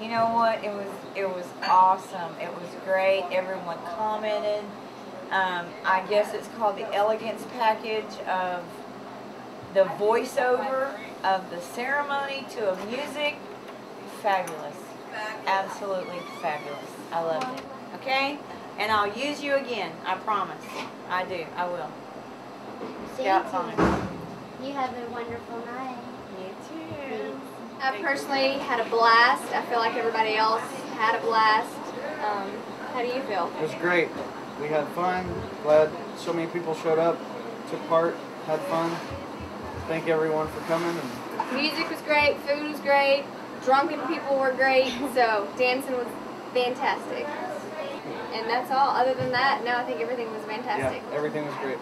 You know what? It was it was awesome. It was great. Everyone commented. Um, I guess it's called the elegance package of the voiceover of the ceremony to a music. Fabulous. Absolutely fabulous. I loved it. Okay? And I'll use you again. I promise. I do. I will. You. honor. You have a wonderful night. I personally had a blast. I feel like everybody else had a blast. Um, how do you feel? It was great. We had fun. Glad so many people showed up, took part, had fun. Thank everyone for coming. And Music was great, food was great, drunken people were great, so dancing was fantastic. And that's all. Other than that, no, I think everything was fantastic. yeah, fantastic. everything was great.